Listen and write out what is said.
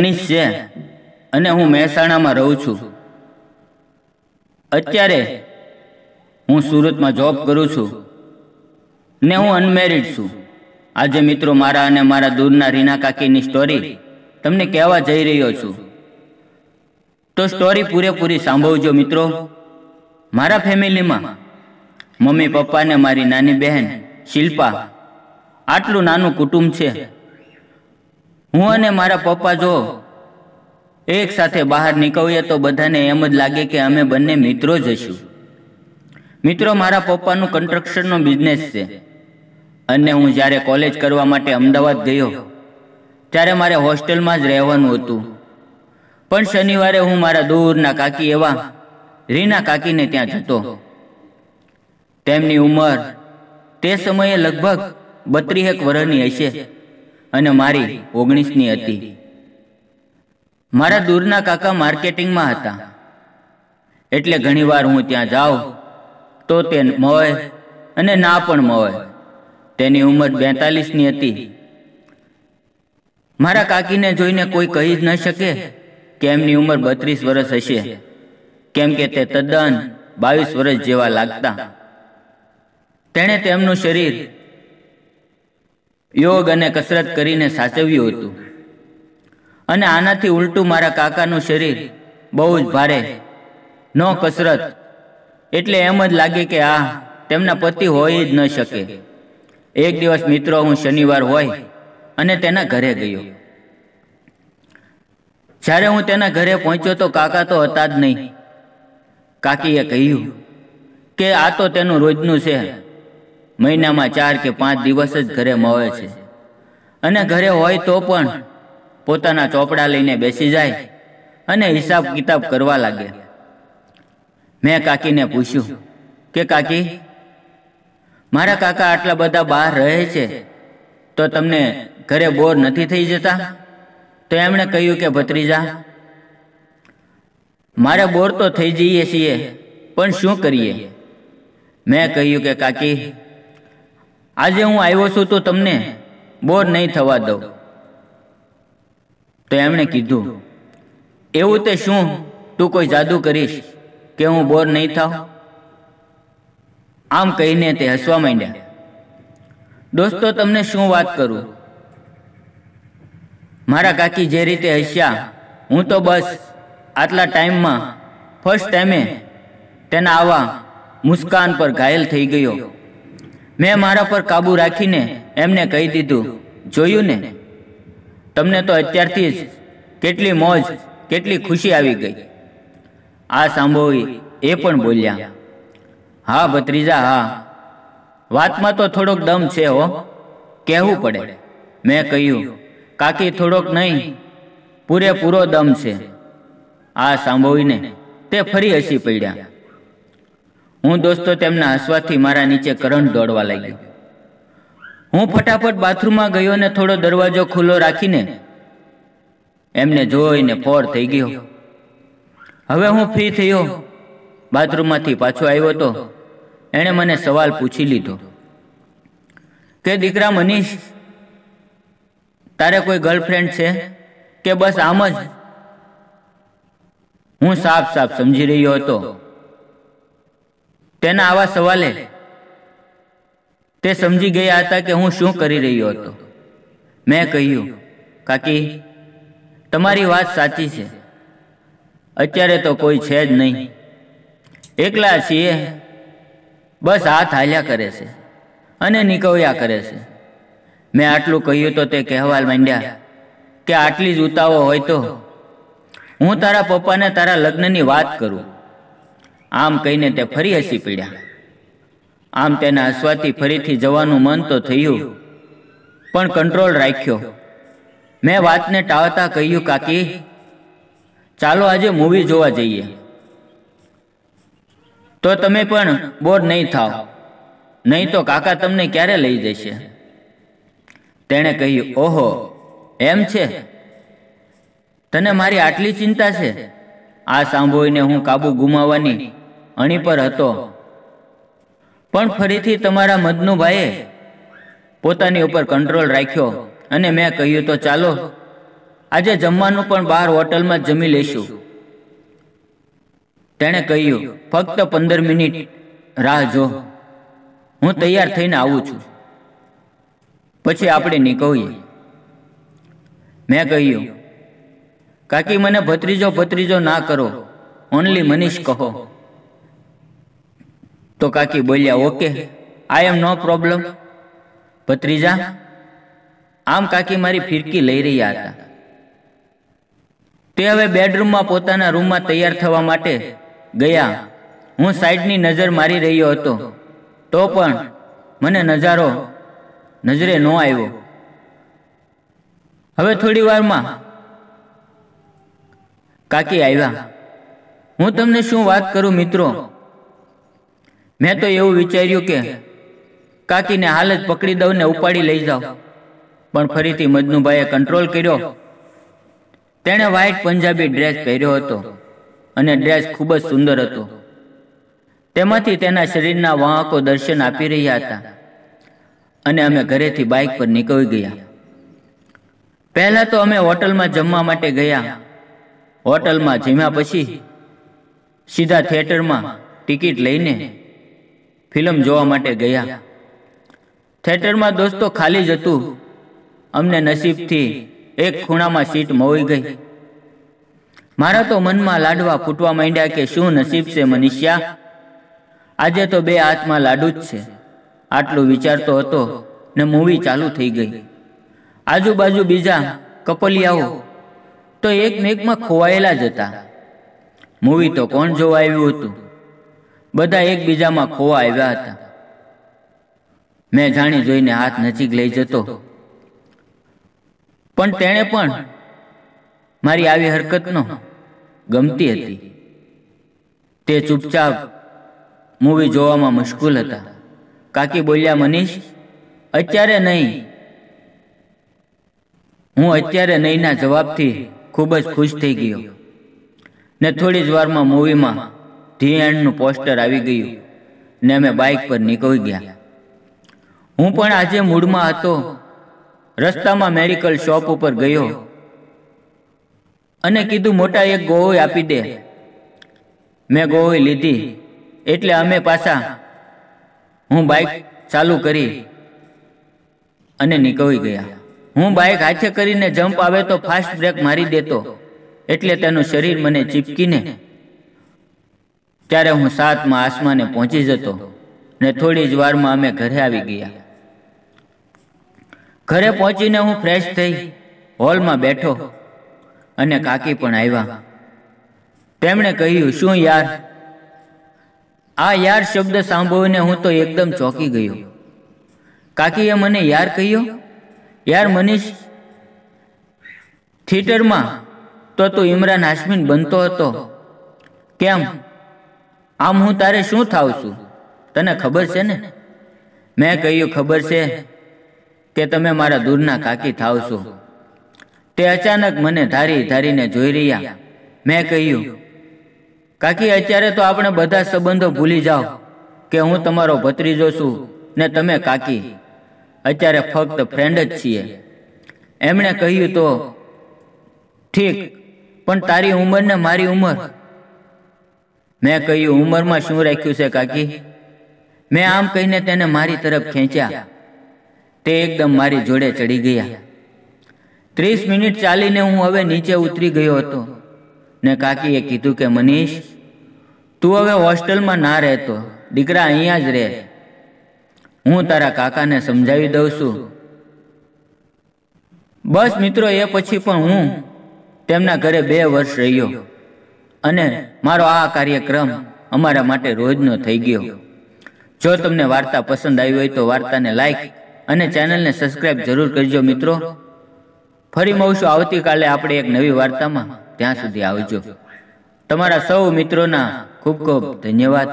મનીષ છે અને હું મહેસાણામાં રહું છું. અત્યારે હું સુરતમાં જોબ કરું છું ને હું અનમેરિડ છું. આજે મિત્રો મારા અને મારા દૂરના રીના કાકીની સ્ટોરી તમને કહેવા જઈ રહ્યો છું. તો સ્ટોરી પૂરેપૂરી સાંભળજો મિત્રો. મારા ફેમિલીમાં મમ્મી પપ્પા ને મારી નાની બહેન શિલ્પા આટલું નાનું કુટુંબ છે. હું અને મારા પપ્પા જો એક સાથે બહાર નીકળીએ તો બધાને એમ જ લાગે કે અમે બંને મિત્રો જ હશું. મિત્રો મારા પપ્પાનું કન્સ્ટ્રક્શનનો બિઝનેસ છે. અને હું જ્યારે કોલેજ કરવા માટે અમદાવાદ ગયો, ત્યારે મારે હોસ્ટેલમાં જ રહેવાનું હતું. પણ શનિવારે હું મારા દૂરના કાકી એવા રીના કાકીને ત્યાં જતો. તેમની ઉંમર તે સમયે લગભગ બત્રીસેક વર્ષની હશે. અને મારી ઓગણીસની હતી. મારા દૂરના કાકા માર્કેટિંગમાં હતા. એટલે ઘણીવાર હું ત્યાં જાઉં, તો તે મળે અને ના પણ મળે તેની ઉંમર બેતાલીસની હતી. મારા કાકીને જોઈને કોઈ કહી જ ન શકે કે એમની ઉંમર બત્રીસ વર્ષ હશે, કેમ કે તે તદ્દન બાવીસ વર્ષ જેવા લાગતા. તેણે તેમનું શરીર યોગ અને કસરત કરીને સાચવ્યું હતું. અને આનાથી ઉલટું મારા કાકાનું શરીર બહુ જ ભારે, ન કસરત. એટલે એમ જ લાગે કે આ તેમના પતિ હોય જ ન શકે. એક દિવસ મિત્રો, હું શનિવાર હોય અને તેના ઘરે ગયો. જ્યારે હું તેના ઘરે પહોંચ્યો તો કાકા તો હતા જ નહીં. કાકીએ કહ્યું કે આ તો તેનું રોજનું છે. મહિનામાં ચાર કે પાંચ દિવસ જ ઘરે મળે છે. અને ઘરે હોય તો પણ પોતાના ચોપડા લઈને બેસી જાય અને હિસાબ કિતાબ કરવા લાગે. મેં કાકીને પૂછ્યું, કે કાકી, મારા કાકા આટલા બધા બહાર રહે છે તો તમને ઘરે બોર નથી થઈ જતા? તો એમણે કહ્યું કે, ભત્રીજા, મારે બોર તો થઈ જઈએ છીએ, પણ શું કરીએ? મેં કહ્યું કે, કાકી આજે હું આવ્યો છું તો તમને બોર નહીં થવા દઉં. તો એમણે કીધું, એવું તે શું? તું કોઈ જાદુ કરીશ કે હું બોર નહીં થાવ આમ કહીને તે હસવા માંડ્યા. દોસ્તો, તમને શું વાત કરું? મારા કાકી જે રીતે હસ્યા, હું તો બસ આટલા ટાઈમમાં ફર્સ્ટ ટાઈમે તેના આવા મુસ્કાન પર ઘાયલ થઈ ગયો. મેં મારા પર કાબુ રાખીને એમને કહી દીધું, જોયું ને? તમને તો અત્યારથી જ કેટલી મોજ, કેટલી ખુશી આવી ગઈ. આ સાંભળવી એ પણ બોલ્યા, હા ભત્રીજા, હા. વાતમાં તો થોડોક દમ છે હો. કહેવું પડે. મેં કહ્યું, કાકી, થોડોક નહીં. પૂરેપૂરો દમ છે. આ સાંભળીને તે ફરી હસી પડ્યા. હું દોસ્તો તેમના હસવાથી મારા નીચે કરંટ દોડવા લાગ્યો. હું ફટાફટ બાથરૂમમાં ગયો ને થોડો દરવાજો ખુલ્લો રાખીને એમને જોઈને ફોર થઈ ગયો. હવે હું ફ્રી થયો. બાથરૂમમાંથી પાછો આવ્યો તો એણે મને સવાલ પૂછી લીધો. કે દીકરા મનીષ, તારે કોઈ ગર્લફ્રેન્ડ છે? કે બસ આમ જ? હું સાફ સાફ સમજી રહ્યો હતો. તેના આવા સવાલે તે સમજી ગયા હતા કે હું શું કરી રહ્યો હતો. મેં કહ્યું, કાકી, તમારી વાત સાચી છે. અત્યારે તો કોઈ છે જ નહીં. એકલા છીએ, બસ હાથ હાલ્યા કરે છે અને નીકળ્યા કરે છે. મેં આટલું કહ્યું તો તે કહેવા માંડ્યા કે આટલી જ ઉતાવો હોય તો હું તારા પપ્પાને તારા લગ્નની વાત કરું. આમ કહીને તે ફરી હસી પડ્યા. આમ તેના હસવાથી ફરીથી જવાનું મન તો થયું, પણ કંટ્રોલ રાખ્યો. મેં વાતને ટાળતા કહ્યું, કાકી, ચાલો આજે મૂવી જોવા જઈએ. તો તમે પણ બોર નહીં થાવ. નહીં તો કાકા તમને ક્યારે લઈ જશે? તેણે કહ્યું, ઓહો, એમ છે? તને મારી આટલી ચિંતા છે? આ સાંભળીને હું કાબુ ગુમાવવાની અણી પર હતો. પણ ફરીથી તમારા મદનુભાઈએ પોતાની ઉપર કંટ્રોલ રાખ્યો અને મેં કહ્યું, તો ચાલો, આજે જમવાનું પણ બહાર હોટલમાં જમી લઈશું. તેણે કહ્યું, ફક્ત પંદર મિનિટ રાહ જો. હું તૈયાર થઈને આવું છું. પછી આપણે નીકળીએ. મેં કહ્યું કાકી મને ભત્રીજો ભત્રીજો ના કરો. ઓનલી મનીષ કહો. તો કાકી બોલ્યા, okay I M no problem ભત્રીજા, આમ કાકી મારી ફિરકી લઈ રહ્યા હતા. તે હવે બેડરૂમમાં પોતાના રૂમમાં તૈયાર થવા માટે ગયા. હું સાઈડની નજર મારી રહ્યો હતો. તો પણ મને નજારો, નજરે ન આવ્યો. હવે થોડી વારમાં કાકી આવ્યા હું તમને શું વાત કરું મિત્રો? મેં તો એવું વિચાર્યું કે કાકીને હાલ જ પકડી દઉં ને ઉપાડી લઈ જાઉં. પણ ફરીથી મજનુભાઈએ કંટ્રોલ કર્યો. તેણે વ્હાઇટ પંજાબી ડ્રેસ પહેર્યો હતો અને ડ્રેસ ખૂબ જ સુંદર હતો. તેમાંથી તેના શરીરના વાહકો દર્શન આપી રહ્યા હતા અને અમે ઘરેથી બાઇક પર નીકળી ગયા. પહેલાં તો અમે હોટલમાં જમવા માટે ગયા. હોટલમાં જીમ્યા પછી સીધા થિયેટરમાં ટિકિટ લઈને ફિલ્મ જોવા માટે ગયા. થિયેટરમાં દોસ્તો ખાલી જ હતું. અમને નસીબથી એક ખૂણામાં સીટ મળી ગઈ. મારા તો મનમાં લાડવા ફૂટવા માંડ્યા કે શું નસીબ છે મનીષ્યા આજે તો બે હાથમાં લાડુ જ છે. આટલું વિચારતો હતો ને મૂવી ચાલુ થઈ ગઈ. આજુબાજુ બીજા કપલિયાઓ તો એક મેઘમાં ખોવાયેલા જ હતા. મૂવી તો કોણ જોવા આવ્યું હતું? બધા એકબીજામાં ખોવા આવ્યા હતા. મેં જાણી જોઈને હાથ નજીક લઈ જતો. પણ તેણે પણ મારી આવી હરકતનો ગમતી હતી. તે ચૂપચાપ મૂવી જોવામાં મુશ્કેલ હતા. કાકી બોલ્યા, મનીષ, અત્યારે નહીં. હું અત્યારે નહીંના જવાબથી ખૂબ જ ખુશ થઈ ગયો. ને થોડી જ વારમાં મૂવીમાં ધી એન્ડનું પોસ્ટર આવી ગયું ને અમે બાઇક પર નીકળી ગયા. હું પણ આજે મૂડમાં હતો. રસ્તામાં મેડિકલ શોપ ઉપર ગયો અને કીધું, મોટા એક ગોળી આપી દે. મેં ગોળી લીધી. એટલે અમે પાછા હું બાઇક ચાલુ કરી અને નીકળી ગયા. હું બાઇક હાથે કરીને જમ્પ આવે તો ફાસ્ટ બ્રેક મારી દેતો. એટલે તેનું શરીર મને ચીપકીને ત્યારે હું સાતમાં આસમાને પહોંચી જતો ને થોડી જ વારમાં અમે ઘરે આવી ગયા. ઘરે પહોંચીને હું ફ્રેશ થઈ હોલમાં બેઠો અને કાકી પણ આવ્યા. તેમણે કહ્યું, શું યાર? આ યાર શબ્દ સાંભળીને હું તો એકદમ ચોંકી ગયો. કાકીએ મને યાર કહ્યો. યાર મનીષ, થિયેટરમાં તો તું ઇમરાન હાશમીન બનતો હતો. કેમ? આમ હું તારે શું થાવ છું? તને ખબર છે ને? મેં કહ્યું ખબર છે કે તમે મારા દૂરના કાકી થાવ છો. તે અચાનક મને ધારી ધારીને જોઈ રહ્યા. મેં કહ્યું, કાકી, અત્યારે તો આપણે બધા સંબંધો ભૂલી જાઓ કે હું તમારો ભત્રીજો છું ને તમે કાકી. અત્યારે ફક્ત ફ્રેન્ડ જ છીએ. એમણે કહ્યું તો, ઠીક, પણ તારી ઉંમર ને મારી ઉંમર. મેં કહ્યું, ઉંમરમાં શું રાખ્યું છે, કાકી? મેં આમ કહીને તેને મારી તરફ ખેંચ્યા. તે એકદમ મારી જોડે ચડી ગયા. ત્રીસ મિનિટ ચાલીને હું હવે નીચે ઉતરી ગયો હતો. ને કાકીએ કીધું કે, મનીષ, તું હવે હોસ્ટેલમાં ના રહેતો. દીકરા અહીંયા જ રહે. હું તારા કાકાને સમજાવી દઉં છું. બસ મિત્રો, એ પછી પણ હું તેમના ઘરે બે વર્ષ રહ્યો અને મારો આ કાર્યક્રમ અમારા માટે રોજનો થઈ ગયો. જો તમને વાર્તા પસંદ આવી હોય તો વાર્તાને લાઈક અને ચેનલને સબસ્ક્રાઇબ જરૂર કરજો મિત્રો. ફરી મળશું આવતીકાલે આપણે એક નવી વાર્તામાં. ત્યાં સુધી આવજો. તમારા સૌ મિત્રોના ખૂબ ખૂબ ધન્યવાદ.